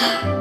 唉